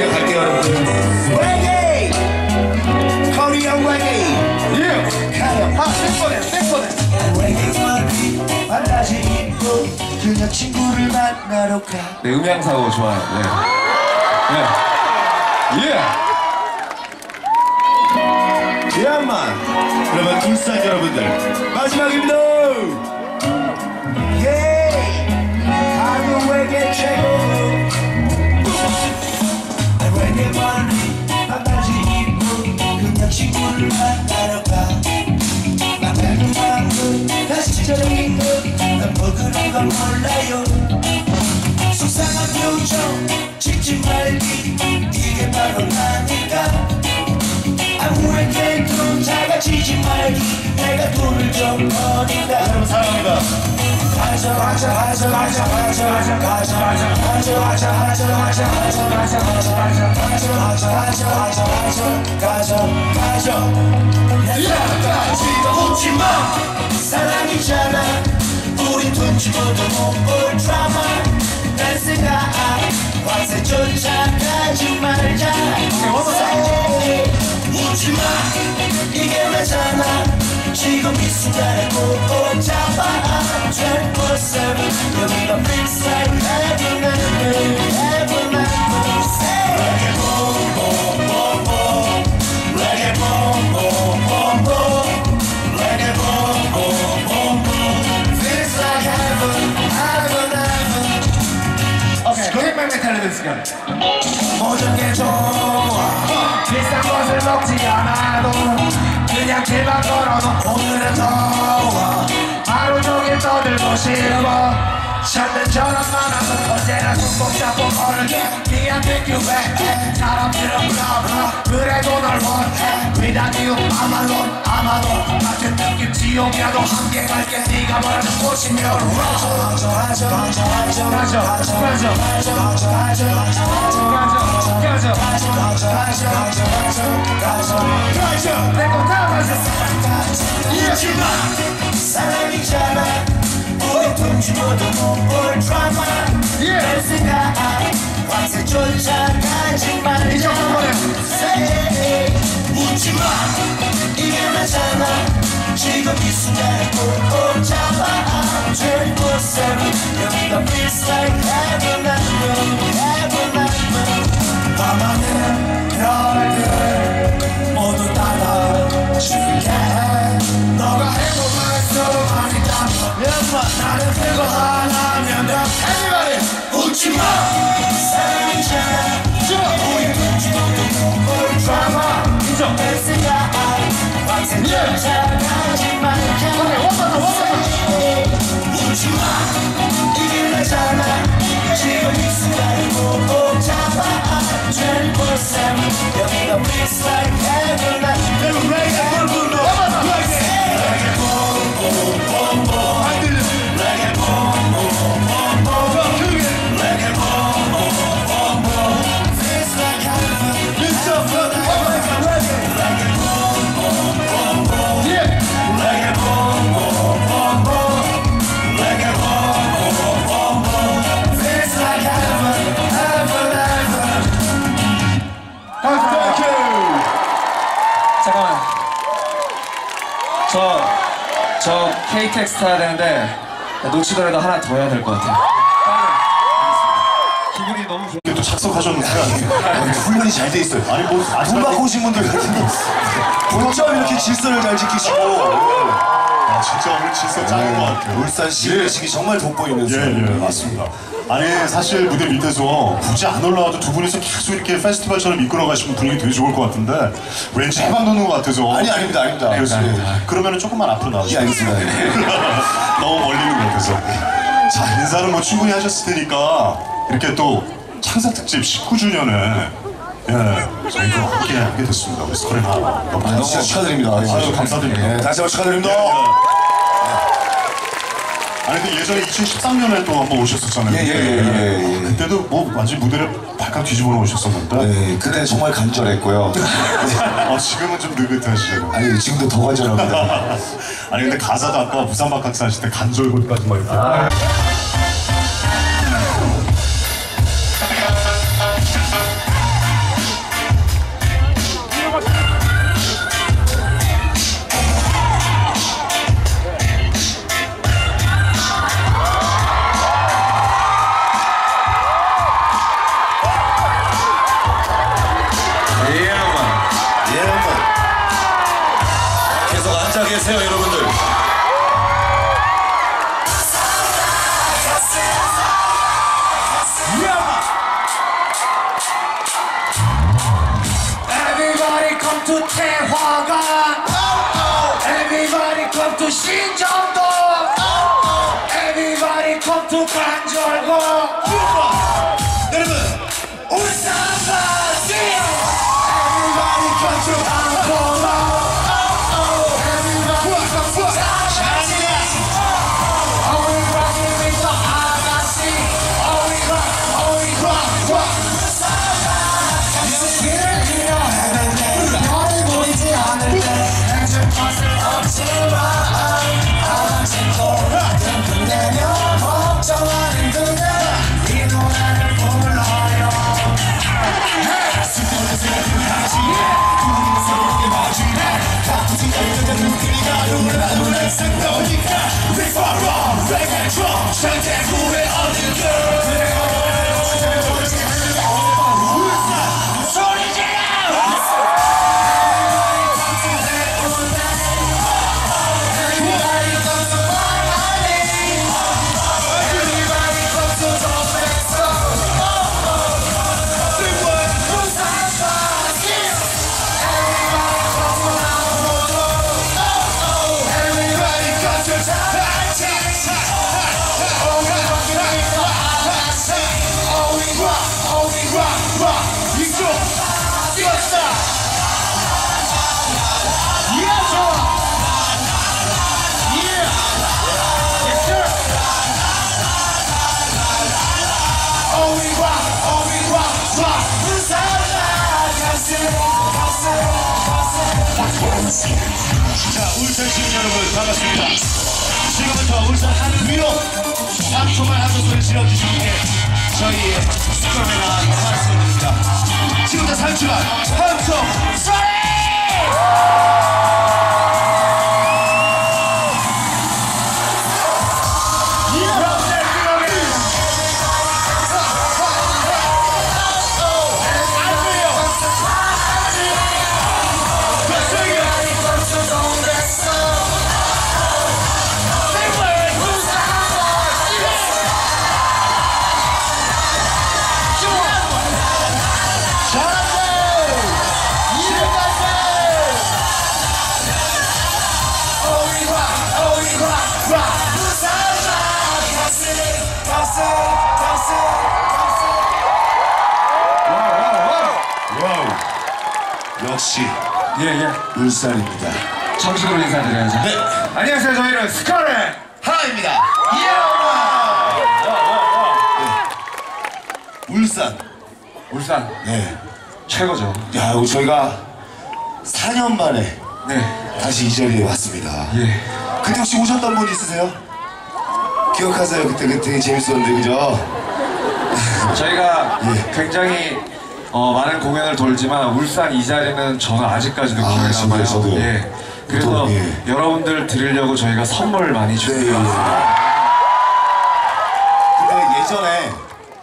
네, 갈게요, 여러분. 레게! 코리안 레게! 예! 가요. 아, 땡번에, 땡번에. 레게 반바지 입고 그녀 친구를 만나러 가. 네, 음향사고 좋아요. 네. 네. 예. 야만 그러면 울산 여러분들 마지막입니다 머리 반바지 입고 그녀 친구를 만나러 가. 남자는 마음은 가시적인 것난 먹으는 건 몰라요. 속상한 표정 짓지 말기 이게 바로 나니까. 아무에게도 작아지지 말기 내가 돈을 좀 버린다. 여러분 사랑합니다 내가 지도 웃지마 사랑이잖아 우리 돈치 모두 못볼 드라마 댄스가 화세 쫓아가지 말자 웃지마 이게 왜잖아 지금 이 순간에 꼭 잡아 24-7 여기가 fix like heaven and earth heaven and earth Reggae boom boom boom boom Reggae boom boom boom boom 메탈리는 시간. 모든 게 좋아 비싼 것을 먹지 않아도 그냥 길만 걸어도 오늘은 더워 하루 종일 떠들고 싶어 전화만 하면 언제나 손꼭 잡고 걸을게 미안 thank you back 사람들은 blah 그래도 널 원해 you 아마도 아마도 같은 느낌 지옥이라도 함께 갈게 네가 말하는 곳이면 하죠 하죠 하죠 하죠 하죠 가져 가져 가져 하죠 하죠 하죠 하죠 가져 가죠 가죠 하죠 하죠 하죠 가죠 내거 다 가져 잊지마 사랑이잖아 우리 돈 주고도 못볼 드라마. 내 생각 화세 쫓아가지 말자 이제 한번에. 웃지마. 이게 나잖아. 지금 이 순간에 꼭 잡아. 24-7 여기가 feels like heaven It's like heaven, like the rain, the moon, the 저 KTX 타야 되는데 놓치더라도 하나 더 해야 될 것 같아요. 기분이 너무 좋 또 착석하셨는데 훈련이 잘 돼 있어요. 아니 뭐돈 받고 오신 분들 같은 본점 이렇게 질서를 잘 지키시고 아 진짜 오늘 질서 짱인 것 같아요. 울산 시내식이 정말 돋보이면서 예, 예, 맞습니다. 아니, 사실 무대 밑에서 굳이 안 올라와도 두 분이서 계속 이렇게 페스티벌처럼 이끌어 가시면 분위기 되게 좋을 것 같은데, 왠지 해방 도는 것 같아서. 아니 아닙니다 아닙니다. 그렇습니다. 그러면은 조금만 앞으로 예 나오시죠. 알겠습니다. 너무 멀리는 것 같아서. 자, 인사는 뭐 충분히 하셨을 테니까, 이렇게 또 창사 특집 19주년에, 예, 저희도 함께 하게 됐습니다. 우리 스토리나. 너무 아, 진짜 축하드립니다. 아유, 감사드립니다. 예, 다시 한번 축하드립니다. 아니 근데 예전에 2013년에 또 한번 오셨었잖아요. 예, 예, 예, 예, 예. 그때도 뭐 완전 무대를 발칵 뒤집어 놓으셨었는데. 네, 그때 정말 간절했고요. 어, 지금은 좀 느긋하시죠. 아니 지금도 더 간절합니다. 아니 근데 가사도 아까 부산 박학사 하실 때 간절곶까지 막 이렇게. 계세요, 여러분들. 자, 울산 시민 여러분, 반갑습니다. 지금부터 울산 하늘 위로 3초만 하는 소리 질러주시는 게 저희의 스컬맨아 말씀드립니다. 지금부터 3초만 함성 소리! 예예 울산입니다. 정식으로 인사드려야죠 네. 안녕하세요 저희는 스카렛 하나입니다. 네. 울산. 울산 네. 최고죠 야, 저희가 4년 만에 네 다시 이 자리에 왔습니다. 예. 그때 혹시 오셨던 분 있으세요? 기억하세요? 그때 그때 재밌었는데 그죠? 저희가 예. 굉장히 어, 많은 공연을 돌지만 울산 이 자리는 저는 아직까지도 기억이 저도요, 남아요. 저도요. 예. 그래서 저도, 예. 여러분들 드리려고 저희가 선물 많이 네. 준비해왔습니다. 근데 예전에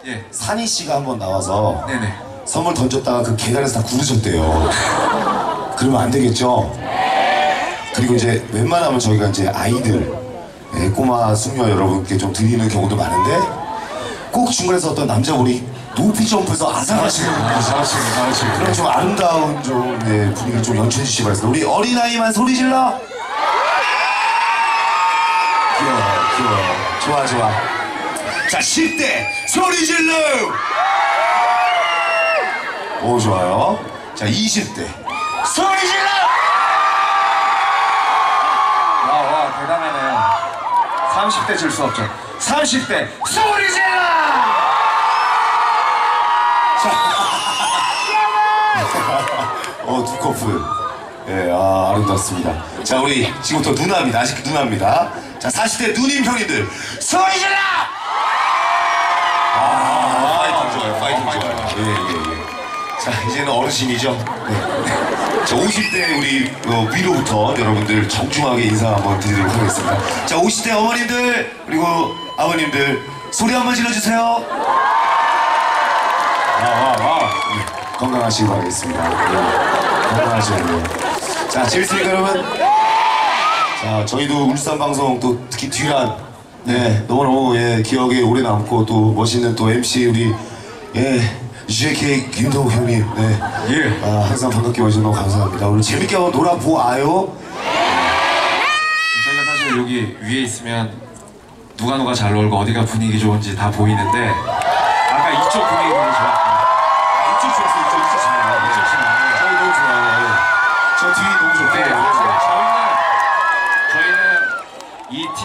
예. 산희 씨가 한번 나와서 네네. 선물 던졌다가 그 계단에서 다 구르셨대요. 그러면 안 되겠죠? 그리고 이제 웬만하면 저희가 이제 아이들, 예, 꼬마 숙녀 여러분께 좀 드리는 경우도 많은데 꼭 중간에서 어떤 남자분이 높이 점프해서 아, 계세요. 잘하시네, 잘하시네. 그런 좀 아름다운 좀 예, 분위기를 좀 연출해 주시기 바랍니다. 우리 어린아이만 소리 질러! 귀여워, 귀여워. 좋아, 좋아. 자, 10대 소리 질러! 오, 좋아요. 자, 20대 소리 질러! 와, 와, 대단하네요. 30대 질 수 없죠. 30대 소리 질러! 어, 두 커플. 예, 아, 아름답습니다. 자, 우리 지금부터 누나입니다. 아직 누나입니다. 자, 40대 누님 형님들 소리 질러! 아, 파이팅 좋아요, 파이팅 좋아요. 예, 예, 예. 자, 이제는 어르신이죠. 네. 자, 50대 우리 어, 위로부터 여러분들 정중하게 인사 한번 드리도록 하겠습니다. 자, 50대 어머님들 그리고 아버님들 소리 한번 질러주세요. 네, 건강하시기 바라겠습니다. 네, 건강하셔야 돼요. 자, 재밌습니까, 여러분? 자, 저희도 울산 방송 또 특히 뒤란 네 너무너무 예 기억에 오래 남고 또 멋있는 또 MC 우리 예 GK 김동욱 형님 네 예. 아, 항상 반갑게 와주셔서 너무 감사합니다. 오늘 재밌게 한번 놀아보아요. 저희가 사실 여기 위에 있으면 누가 누가 잘 놀고 어디가 분위기 좋은지 다 보이는데 아까 이쪽 분위기 되게 좋았고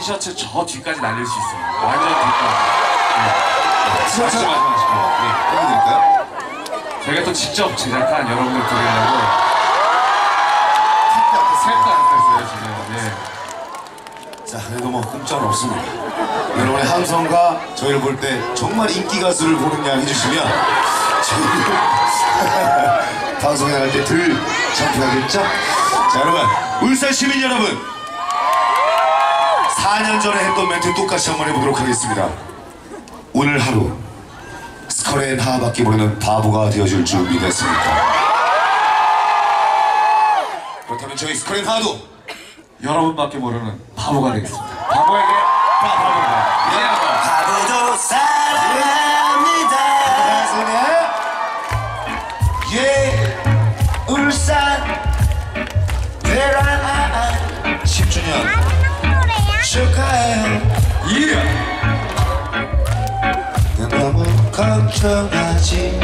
티셔츠 저 뒤까지 날릴 수 있어요. 완전 뒤까지. 네. 티셔츠 말씀 말씀하시고. 네. 해드릴까요? 저희가 또 직접 제작한 여러분들 드리려고 했어요 지금. 네. 자, 그래도 뭐 공짜는 없습니다. 여러분의 함성과 저희를 볼 때 정말 인기 가수를 보는 양 해주시면 저희를 방송에 나갈 때들 창피하겠죠? 자, 여러분, 울산 시민 여러분, 4년 전에 했던 멘트 똑같이 한번 해보도록 하겠습니다. 오늘 하루 스컬 and 하하밖에 모르는 바보가 되어줄 준비됐습니까? 그렇다면 저희 스컬앤 하도 여러분밖에 모르는 바보가 되겠습니다. 바보에게 바보 축하해요 예. 너무 걱정하지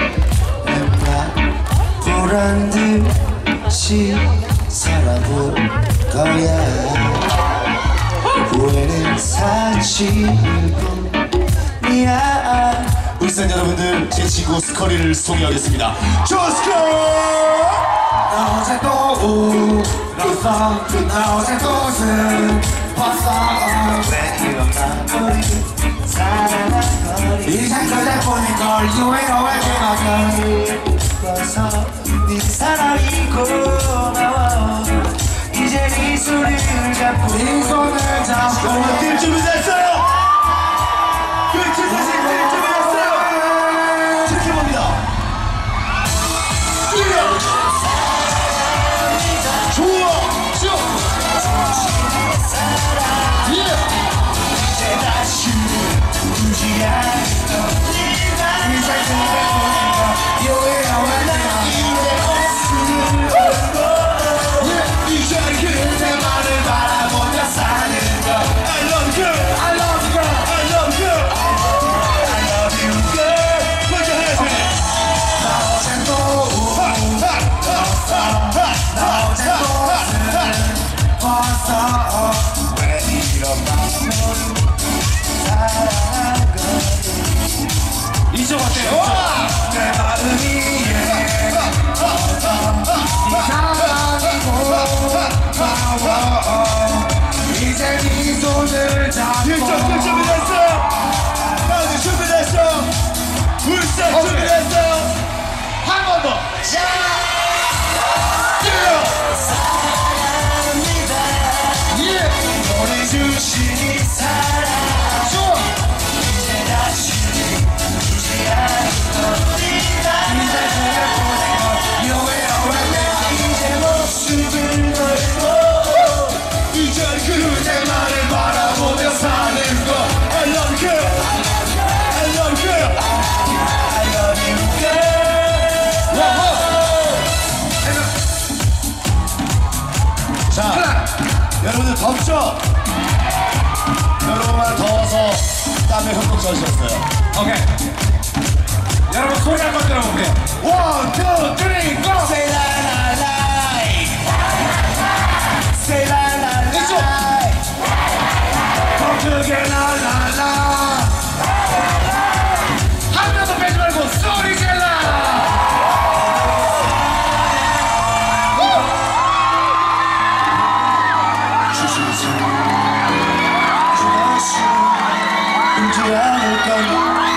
마 보란 듯이 살아볼 거야 후회는 사실 뿐이야 울산 여러분들 제 친구 스커리를 소개하겠습니다. 저 스커! 나 어제 또 울었어 나 어제 또 슬 그만서 네 이제 네 손을 잡고 네 손을 잡고 뛸 준비됐어 울 덥죠? 여러분만 더워서 땀에 흠뻑 젖으셨어요. 오케이. 여러분 소리 한번 들어볼게요. One, two, three, go! Say la la la Say la la la 이쪽. 더 크게 la la la 주시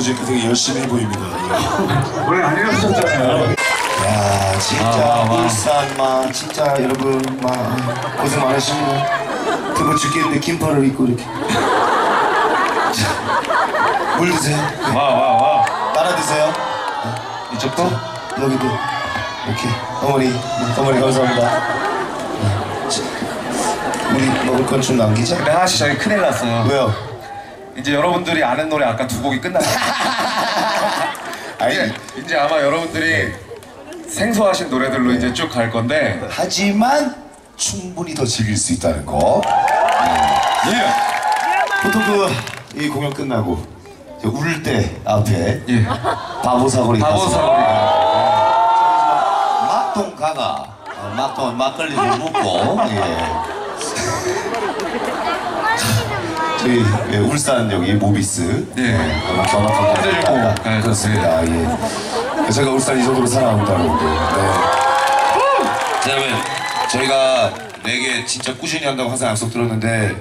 없어지니까 되게 열심히 보입니다. 원래 안 이러셨잖아요. 야 진짜 아, 와. 울산 막 진짜 여러분 막 고생 많으십니다. 그거 죽겠는데 긴팔을 입고 이렇게. 자, 물 드세요. 와, 와, 와. 따라 드세요. 이쪽도? 여기도. 오케이. 어머니, 어머니 감사합니다. 자, 우리 먹을 건 좀 남기자. 근데 하나씩 저희 큰일 났어요. 왜요? 이제 여러분들이 아는 노래 아까 두 곡이 끝났어요. 이제, 이제 아마 여러분들이 생소하신 노래들로 이제 쭉 갈 건데. 하지만 충분히 더 즐길 수 있다는 거. 예. 보통 그 이 공연 끝나고 울 때 앞에 예. 바보 사거리 바보 사거리가. 막동 가가 어, 막동 막걸리 좀 먹고 예. 저희 예, 울산 여기 모비스. 예. 한번 견학하고 해드리고. 갔다가 네, 그렇습니다. 예. 제가 울산 이 정도로 사랑합니다 여러분들 네. 자 여러분 저희가 내게 진짜 꾸준히 한다고 항상 약속 들었는데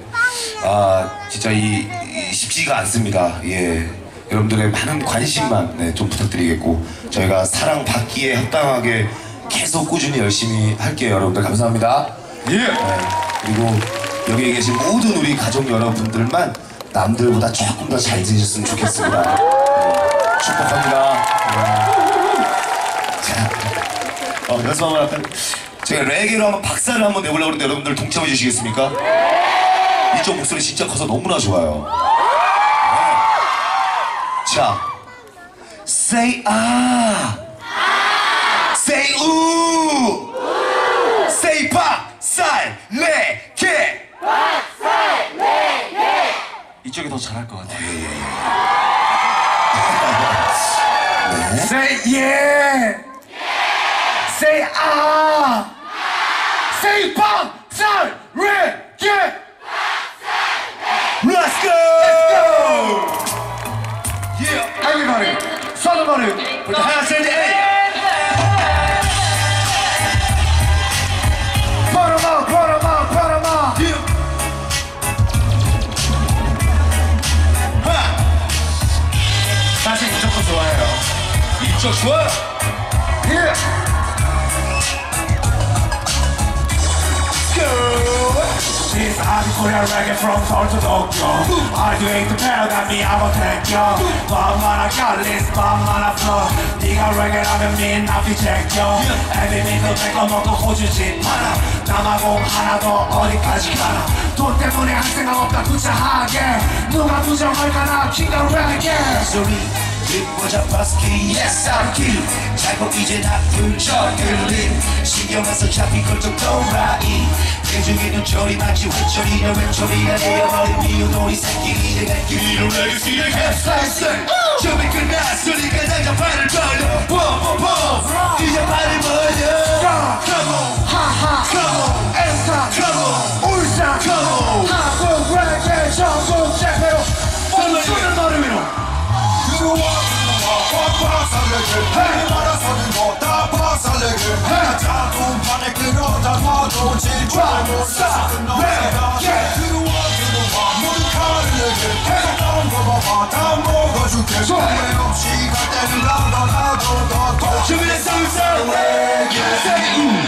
아 진짜 이, 이 쉽지가 않습니다. 예. 여러분들의 많은 관심만 네, 좀 부탁드리겠고 저희가 사랑 받기에 합당하게 계속 꾸준히 열심히 할게요. 여러분들 감사합니다. 예. 네, 그리고 여기에 계신 모든 우리 가족 여러분들만 남들보다 조금 더 잘 지내셨으면 좋겠습니다 네, 축복합니다 네. 자, 어, 연습 한번 할까요? 제가 레게로 한번 박사를 한번 내보려고 하는데 여러분들 동참해 주시겠습니까? 이쪽 목소리 진짜 커서 너무나 좋아요. 네. 자, say 아, say 우, say 박살 레 이쪽이 더 잘할 것 같아요. Say yeah. Say ah. Say bang, say reggae. Let's go! Yeah, everybody. Somebody. Put the hands in the air. 좋아해요. 이쪽 좋아요. Yeah. This hardcore reggae from Seoul to Tokyo Arguing to tell that me I will take you 밤마나 갈리스 밤마나 flow 네가 reggae라면 민나 비 제껴 에비미도 내거 먹고 호주짓 많아 남아공 하나 더 어디까지 가나 돈 때문에 할 생각 없다 구차하게 누가 부정할까나 킹가 reggae 듣고 잡았기 yes I'm king 잘고 이제 나쁜 저들린 신경에서 잡힌 걸좀 또라이. 대중의 눈초리 마치 회초리냐 외초리가 되어버린 미우놀이 새끼. 이제 갈 길을 레gacy를 캡사이슨 준비 끝났어 니가 당장 발을 벌려. 뽀뽀뽀 이제 발을 벌려. Come on. 하하. Come on 희가 들어와 들어와 모두 칼을 내게 해 나온 거 봐봐 다 먹어줄게 후회 없이 갈 때는 나도 나도 너도 준비됐어 울산 Say 우우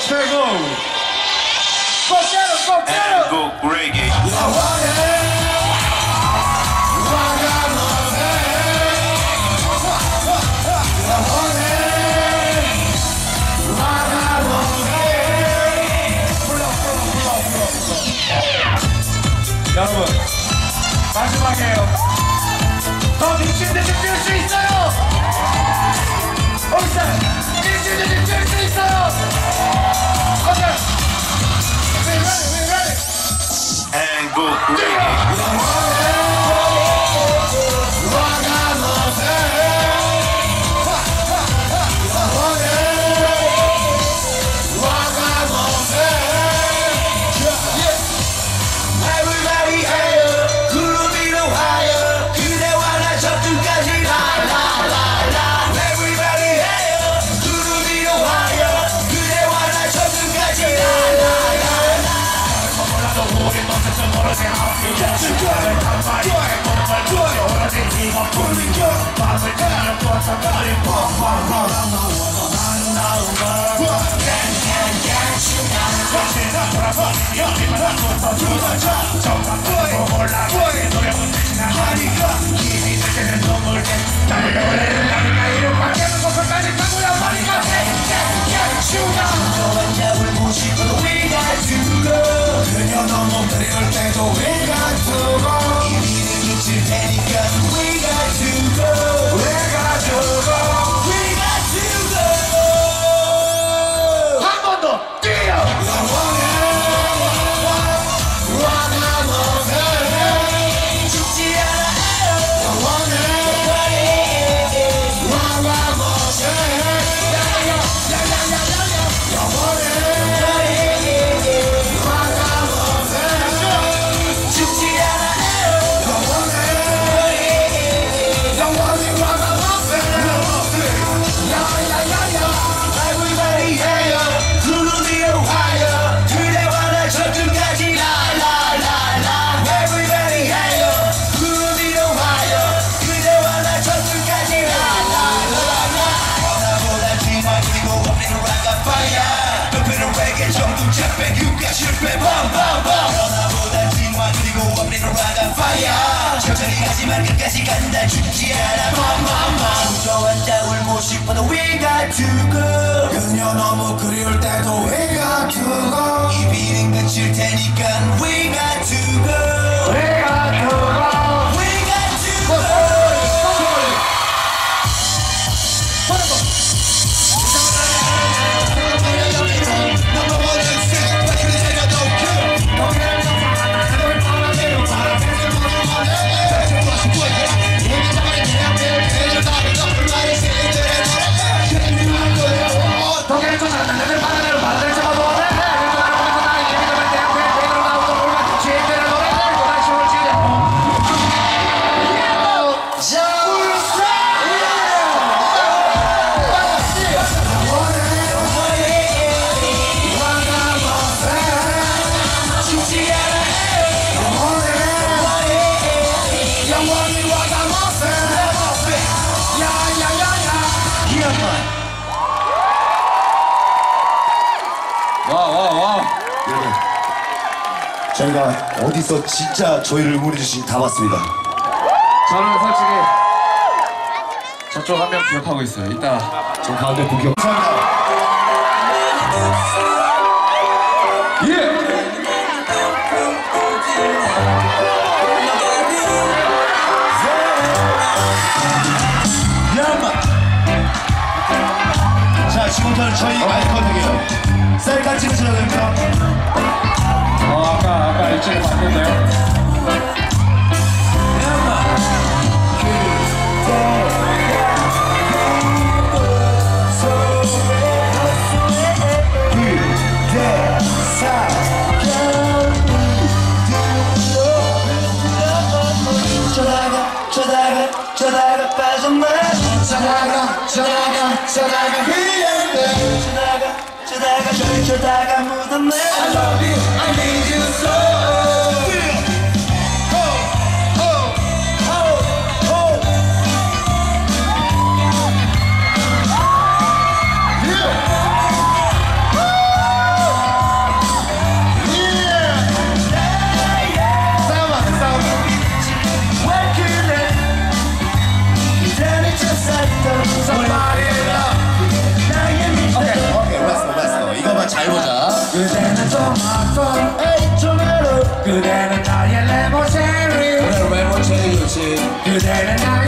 최고, 최고. 한국 레게 여러분 마지막이에요 더미 and go crazy. 언제쯤 모르지 않았으면 단말이 정말 좋아요 오 한 번 더 간다 죽지 않아. 주저한 자울 못 싶어도 to go 그녀 너무 그리울 때도 왜 가져가 이 비린 그칠 테니까 to go 내가 들어 저희가 어디서 진짜 저희를 응원해주신 다 봤습니다. 저는 솔직히 저쪽 한 명 기억하고 있어요. 이따 저 가운데 공격 감사합니다 예! 야마! 자 지금부터는 저희 마이크 컨택이에요. 셀카 찍으셔야 됩니다 어 아까 아까 일찍 봤는데요. 쳐다가 쳐다가 빠져나? 전화가 전화가 전화가 그대는 토마토 에이 전화로 그대는 나의 레몬쉐리 오늘 외모체리였지 그대는 나